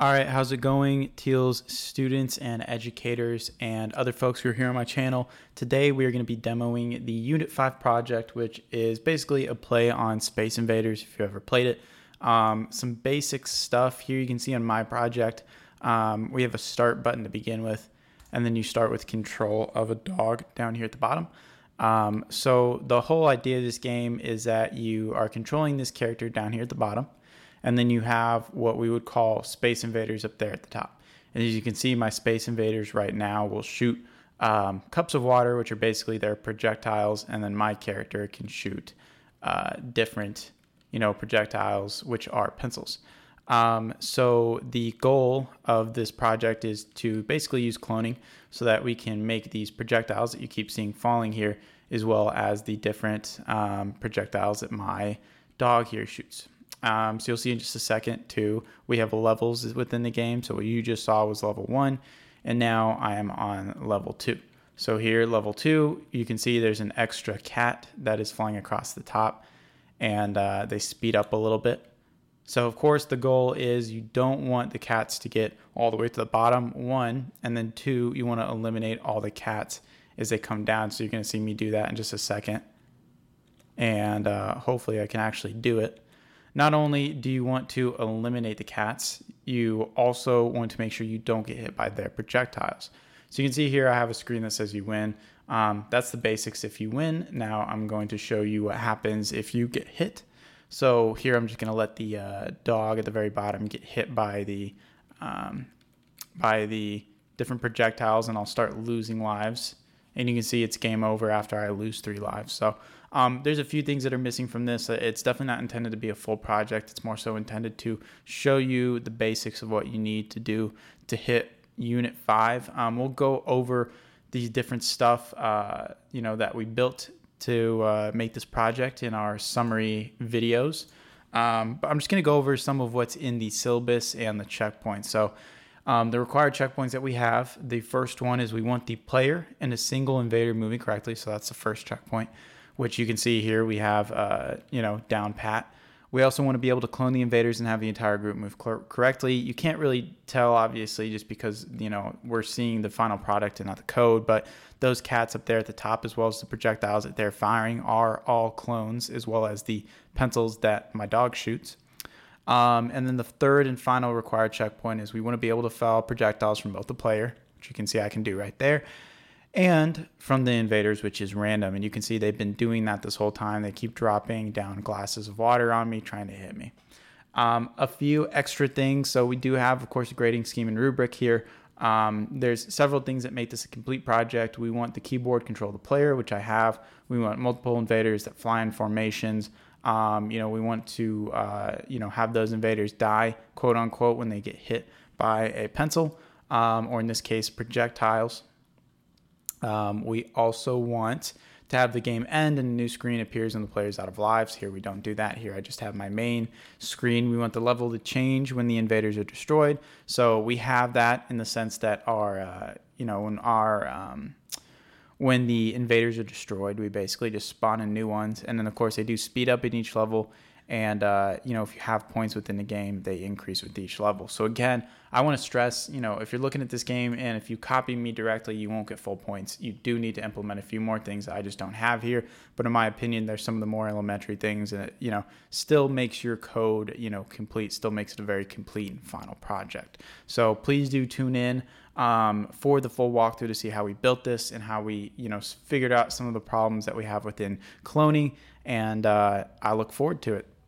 All right, how's it going, TEALS students and educators and other folks who are here on my channel? Today we are going to be demoing the Unit 5 project, which is basically a play on Space Invaders if you ever played it. Um, some basic stuff here you can see on my project. Um, we have a start button to begin with, and then you start with control of a dog down here at the bottom. Um, so the whole idea of this game is that you are controlling this character down here at the bottom and then you have what we would call space invaders up there at the top. And as you can see, my space invaders right now will shoot um, cups of water, which are basically their projectiles, and then my character can shoot uh, different, you know, projectiles, which are pencils. Um, so the goal of this project is to basically use cloning so that we can make these projectiles that you keep seeing falling here, as well as the different um, projectiles that my dog here shoots. Um, so you'll see in just a second too, we have levels within the game. So what you just saw was level one, and now I am on level two. So here, level two, you can see there's an extra cat that is flying across the top, and uh, they speed up a little bit. So of course the goal is you don't want the cats to get all the way to the bottom, one, and then two, you want to eliminate all the cats as they come down. So you're going to see me do that in just a second. And uh, hopefully I can actually do it. Not only do you want to eliminate the cats, you also want to make sure you don't get hit by their projectiles. So you can see here I have a screen that says you win. Um, that's the basics if you win. Now I'm going to show you what happens if you get hit. So here I'm just going to let the uh, dog at the very bottom get hit by the um, by the different projectiles and I'll start losing lives. And you can see it's game over after I lose three lives. So um, there's a few things that are missing from this. It's definitely not intended to be a full project. It's more so intended to show you the basics of what you need to do to hit Unit 5. Um, we'll go over these different stuff, uh, you know, that we built to uh, make this project in our summary videos. Um, but I'm just going to go over some of what's in the syllabus and the checkpoints. So um, the required checkpoints that we have, the first one is we want the player and a single invader moving correctly. So that's the first checkpoint which you can see here we have, uh, you know, down pat. We also want to be able to clone the invaders and have the entire group move correctly. You can't really tell, obviously, just because, you know, we're seeing the final product and not the code, but those cats up there at the top, as well as the projectiles that they're firing, are all clones, as well as the pencils that my dog shoots. Um, and then the third and final required checkpoint is we want to be able to fire projectiles from both the player, which you can see I can do right there, and from the invaders, which is random. And you can see they've been doing that this whole time. They keep dropping down glasses of water on me, trying to hit me. Um, a few extra things. So we do have, of course, a grading scheme and rubric here. Um, there's several things that make this a complete project. We want the keyboard control the player, which I have. We want multiple invaders that fly in formations. Um, you know, we want to, uh, you know, have those invaders die, quote unquote, when they get hit by a pencil, um, or in this case, projectiles. Um, we also want to have the game end and a new screen appears when the player's out of lives. Here we don't do that. Here I just have my main screen. We want the level to change when the invaders are destroyed. So we have that in the sense that our, uh, you know, when our, um, when the invaders are destroyed, we basically just spawn in new ones. And then of course they do speed up in each level. And uh, you know if you have points within the game they increase with each level. So again i want to stress you know if you're looking at this game and if you copy me directly you won't get full points. You do need to implement a few more things i just don't have here. But in my opinion there's some of the more elementary things and it you know still makes your code you know complete still makes it a very complete and final project. So please do tune in um, for the full walkthrough to see how we built this and how we you know figured out some of the problems that we have within cloning and uh, i look forward to it